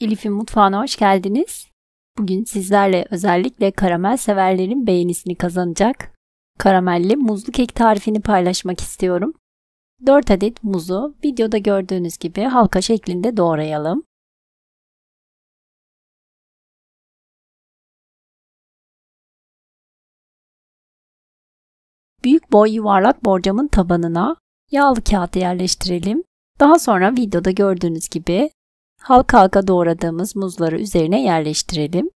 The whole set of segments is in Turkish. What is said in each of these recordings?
Elif'in mutfağına hoş geldiniz. Bugün sizlerle özellikle karamel severlerin beğenisini kazanacak karamelli muzlu kek tarifini paylaşmak istiyorum. 4 adet muzu videoda gördüğünüz gibi halka şeklinde doğrayalım. Büyük boy yuvarlak borcamın tabanına yağlı kağıt yerleştirelim. Daha sonra videoda gördüğünüz gibi halka halka doğradığımız muzları üzerine yerleştirelim.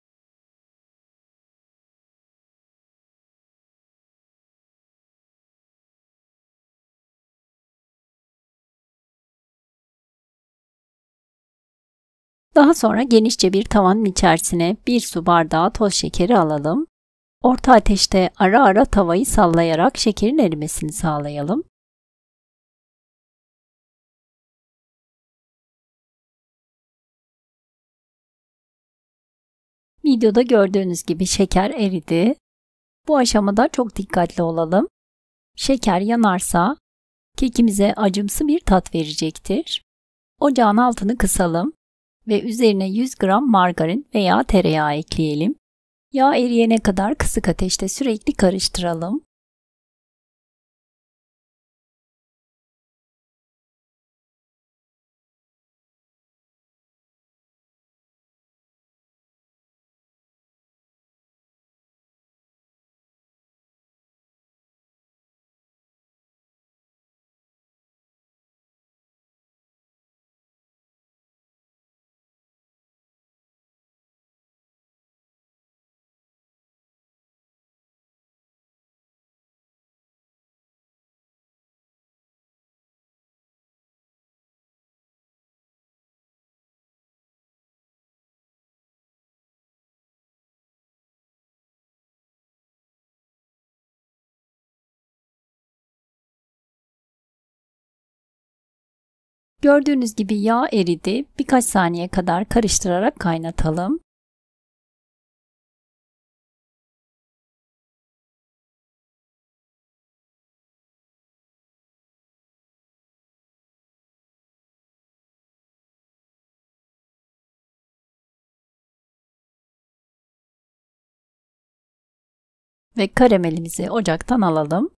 Daha sonra genişçe bir tavanın içerisine bir su bardağı toz şekeri alalım. Orta ateşte ara ara tavayı sallayarak şekerin erimesini sağlayalım. Videoda gördüğünüz gibi şeker eridi. Bu aşamada çok dikkatli olalım. Şeker yanarsa kekimize acımsı bir tat verecektir. Ocağın altını kısalım ve üzerine 100 gram margarin veya tereyağı ekleyelim. Yağ eriyene kadar kısık ateşte sürekli karıştıralım. Gördüğünüz gibi yağ eridi. Birkaç saniye kadar karıştırarak kaynatalım. Ve karamelimizi ocaktan alalım.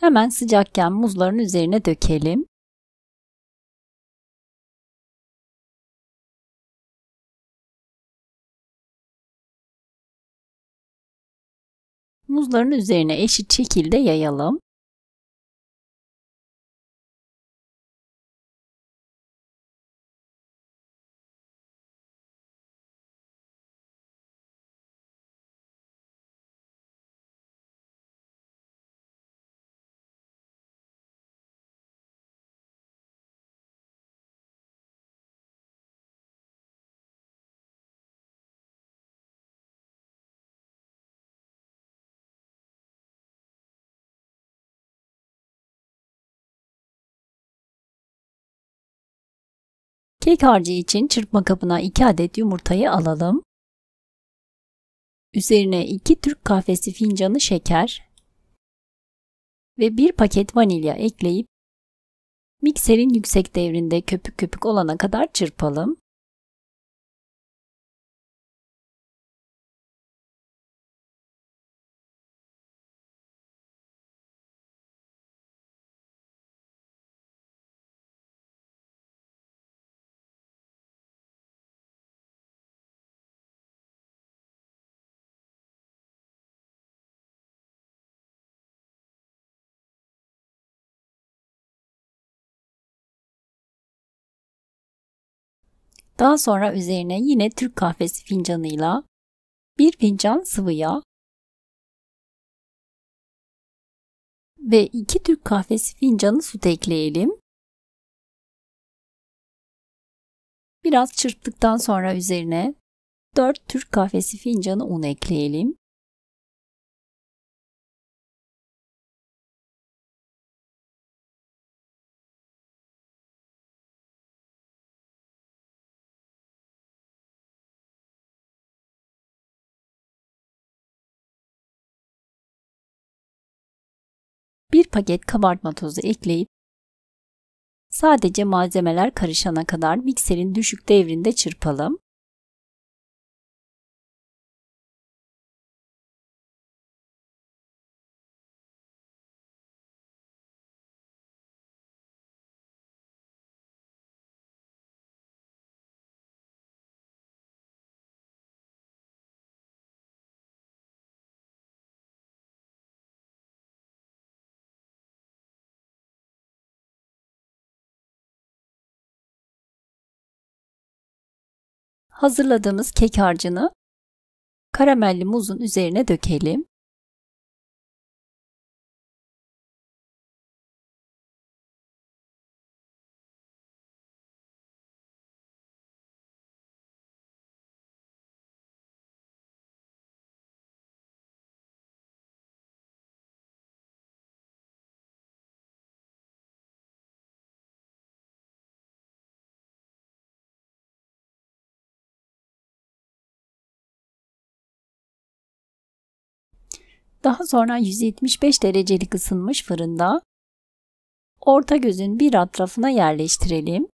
Hemen sıcakken muzların üzerine dökelim. Muzların üzerine eşit şekilde yayalım. Kek harcı için çırpma kabına 2 adet yumurtayı alalım. Üzerine 2 Türk kahvesi fincanı şeker ve 1 paket vanilya ekleyip mikserin yüksek devrinde köpük köpük olana kadar çırpalım. Daha sonra üzerine yine Türk kahvesi fincanıyla bir fincan sıvı yağ ve 2 Türk kahvesi fincanı süt ekleyelim. Biraz çırptıktan sonra üzerine 4 Türk kahvesi fincanı un ekleyelim. Bir paket kabartma tozu ekleyip Sadece malzemeler karışana kadar mikserin düşük devrinde çırpalım. Hazırladığımız kek harcını karamelli muzun üzerine dökelim. Daha sonra 175 derecelik ısınmış fırında orta gözün bir etrafına yerleştirelim.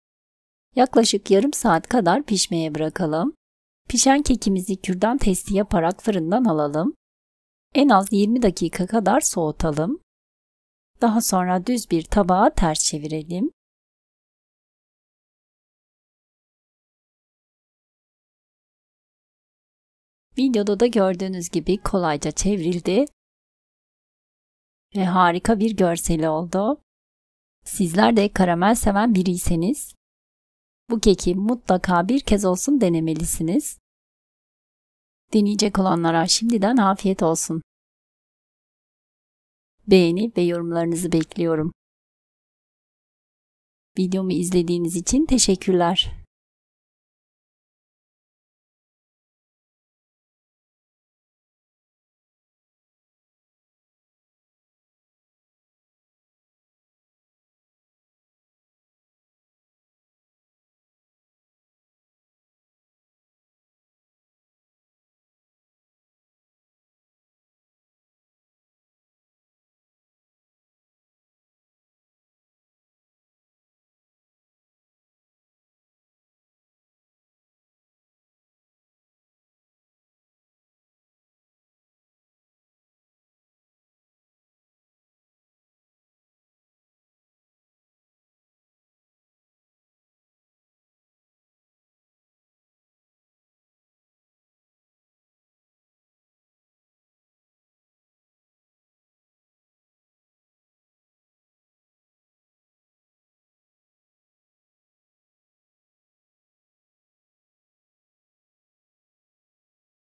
Yaklaşık yarım saat kadar pişmeye bırakalım. Pişen kekimizi kürdan testi yaparak fırından alalım. En az 20 dakika kadar soğutalım. Daha sonra düz bir tabağa ters çevirelim. Videoda da gördüğünüz gibi kolayca çevrildi ve harika bir görseli oldu. Sizler de karamel seven biriyseniz bu keki mutlaka bir kez olsun denemelisiniz. Deneyecek olanlara şimdiden afiyet olsun. Beğeni ve yorumlarınızı bekliyorum. Videomu izlediğiniz için teşekkürler.